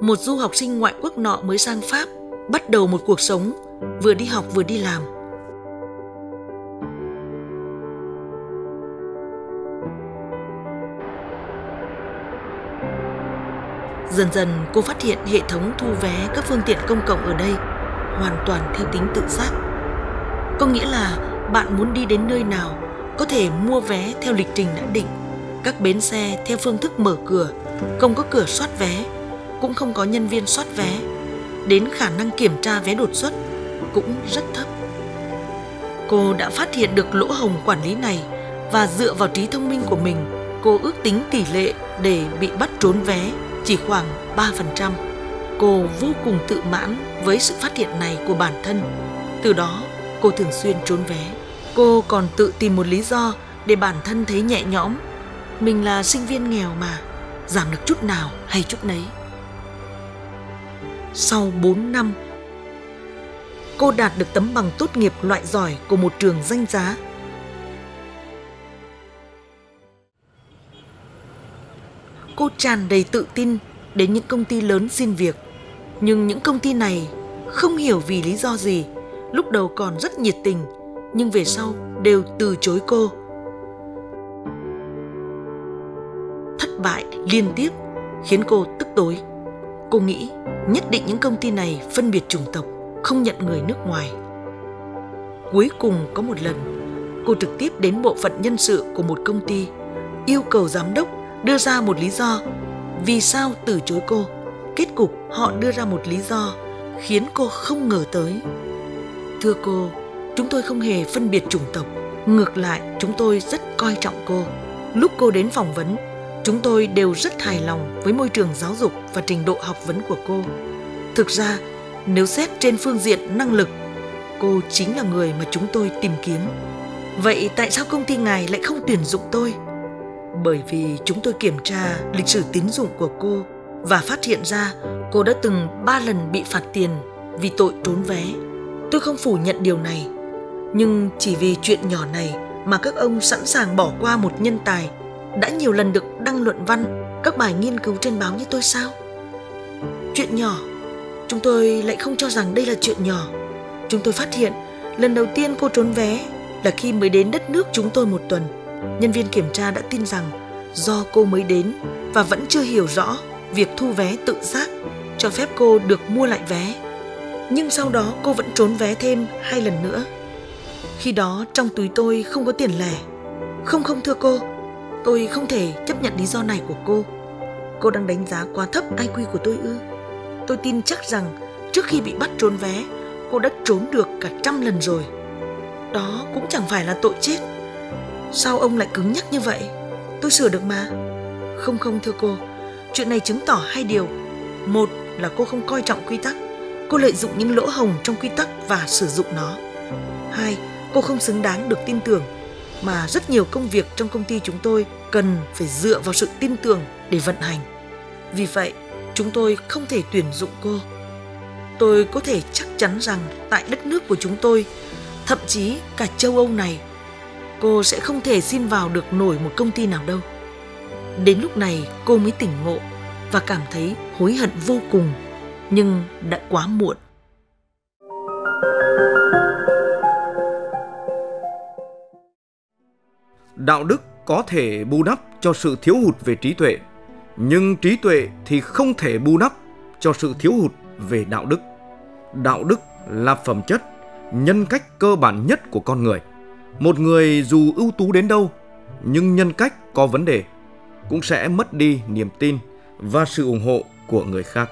một du học sinh ngoại quốc nọ mới sang Pháp, bắt đầu một cuộc sống vừa đi học vừa đi làm. Dần dần cô phát hiện hệ thống thu vé các phương tiện công cộng ở đây hoàn toàn theo tính tự giác. Có nghĩa là bạn muốn đi đến nơi nào có thể mua vé theo lịch trình đã định. Các bến xe theo phương thức mở cửa, không có cửa soát vé, cũng không có nhân viên soát vé. Đến khả năng kiểm tra vé đột xuất cũng rất thấp. Cô đã phát hiện được lỗ hồng quản lý này và dựa vào trí thông minh của mình, cô ước tính tỷ lệ để bị bắt trốn vé chỉ khoảng 3%. Cô vô cùng tự mãn với sự phát hiện này của bản thân. Từ đó, cô thường xuyên trốn vé. Cô còn tự tìm một lý do để bản thân thấy nhẹ nhõm. Mình là sinh viên nghèo mà, giảm được chút nào hay chút nấy. Sau 4 năm, cô đạt được tấm bằng tốt nghiệp loại giỏi của một trường danh giá. Cô tràn đầy tự tin đến những công ty lớn xin việc. Nhưng những công ty này không hiểu vì lý do gì, lúc đầu còn rất nhiệt tình, nhưng về sau đều từ chối cô. Thất bại liên tiếp khiến cô tức tối. Cô nghĩ nhất định những công ty này phân biệt chủng tộc, không nhận người nước ngoài. Cuối cùng có một lần, cô trực tiếp đến bộ phận nhân sự của một công ty, yêu cầu giám đốc đưa ra một lý do vì sao từ chối cô. Kết cục họ đưa ra một lý do khiến cô không ngờ tới. Thưa cô, chúng tôi không hề phân biệt chủng tộc, ngược lại chúng tôi rất coi trọng cô. Lúc cô đến phỏng vấn, chúng tôi đều rất hài lòng với môi trường giáo dục và trình độ học vấn của cô. Thực ra, nếu xét trên phương diện năng lực, cô chính là người mà chúng tôi tìm kiếm. Vậy tại sao công ty ngài lại không tuyển dụng tôi? Bởi vì chúng tôi kiểm tra lịch sử tín dụng của cô và phát hiện ra cô đã từng ba lần bị phạt tiền vì tội trốn vé. Tôi không phủ nhận điều này, nhưng chỉ vì chuyện nhỏ này mà các ông sẵn sàng bỏ qua một nhân tài đã nhiều lần được đăng luận văn, các bài nghiên cứu trên báo như tôi sao? Chuyện nhỏ, chúng tôi lại không cho rằng đây là chuyện nhỏ. Chúng tôi phát hiện lần đầu tiên cô trốn vé là khi mới đến đất nước chúng tôi một tuần. Nhân viên kiểm tra đã tin rằng do cô mới đến và vẫn chưa hiểu rõ việc thu vé tự giác cho phép cô được mua lại vé. Nhưng sau đó cô vẫn trốn vé thêm hai lần nữa. Khi đó trong túi tôi không có tiền lẻ. Không không thưa cô, tôi không thể chấp nhận lý do này của cô. Cô đang đánh giá quá thấp IQ của tôi ư? Tôi tin chắc rằng trước khi bị bắt trốn vé, cô đã trốn được cả trăm lần rồi. Đó cũng chẳng phải là tội chết. Sao ông lại cứng nhắc như vậy? Tôi sửa được mà. Không không thưa cô, chuyện này chứng tỏ hai điều. Một là cô không coi trọng quy tắc, cô lợi dụng những lỗ hồng trong quy tắc và sử dụng nó. Hai, cô không xứng đáng được tin tưởng mà rất nhiều công việc trong công ty chúng tôi cần phải dựa vào sự tin tưởng để vận hành. Vì vậy, chúng tôi không thể tuyển dụng cô. Tôi có thể chắc chắn rằng tại đất nước của chúng tôi, thậm chí cả châu Âu này, cô sẽ không thể xin vào được nổi một công ty nào đâu. Đến lúc này cô mới tỉnh ngộ và cảm thấy hối hận vô cùng, nhưng đã quá muộn. Đạo đức có thể bù đắp cho sự thiếu hụt về trí tuệ, nhưng trí tuệ thì không thể bù đắp cho sự thiếu hụt về đạo đức. Đạo đức là phẩm chất, nhân cách cơ bản nhất của con người. Một người dù ưu tú đến đâu, nhưng nhân cách có vấn đề cũng sẽ mất đi niềm tin và sự ủng hộ của người khác.